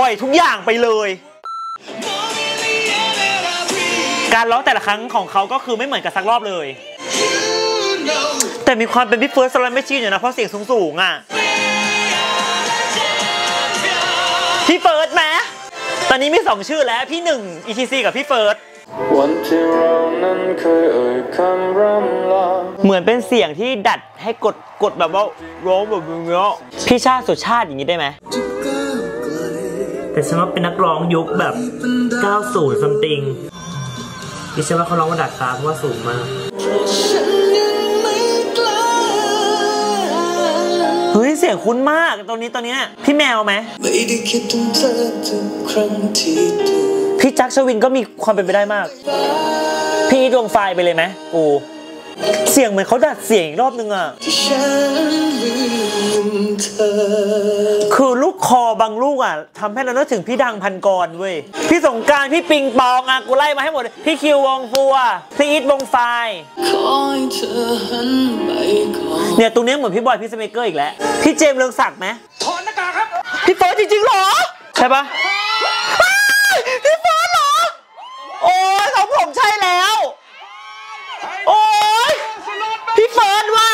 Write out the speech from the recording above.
ปล่อยทุกอย่างไปเลย การร้องแต่ละครั้งของเขาก็คือไม่เหมือนกันสักรอบเลย แต่มีความเป็นพี่เฟิร์สสไลด์ไม่ชินอยู่นะ เพราะเสียงสูงๆอะพี่เฟิร์สไหมตอนนี้มีสองชื่อแล้วพี่หนึ่ง ETC กับพี่เฟิร์สวันที่เรานั้นเคยเอ่ยคำร่ำลาเหมือนเป็นเสียงที่ดัดให้กดกดแบบว่าร้องแบบเงี้ยพี่ชาติสุชาติอย่างนี้ได้ไหม แต่ฉันว่าเป็นนักร้องยุคแบบ 90 something ดิฉันว่าเขาร้องมาดัดฟ้าเพราะว่าสูงมาก เฮ้ย เสียงคุ้นมากตรงนี้ตอนเนี้ยพี่แมวไหม ไม่ได้คิดถึงเธอทุกครั้งที่เธอพี่จักรชวินก็มีความเป็นไปได้มาก พี่ดวงไฟล์ไปเลยไหมกู เสียงเหมือนเขาดัดเสียงอีกรอบนึงอะที่ฉันลืมเธอ คือลูกคอบางลูกอะทำให้เรานึกถึงพี่ดังพันกรเว้ย พี่สงกรานต์พี่ปิงปองอะกูไล่มาให้หมดพี่คิววง FLURE พี่อิทวงไฟเนี่ยตรงนี้เหมือนพี่บอย Peacemaker อีกแล้ว พี่เจมเรืองศักดิ์ไหมถอนหน้ากากครับ พี่เฟิร์สจริงๆหรอ ใช่ปะพี่เฟิร์สหรอ โอ้ยของผมใช่แล้ว โอ้ยพี่เฟิร์นว่า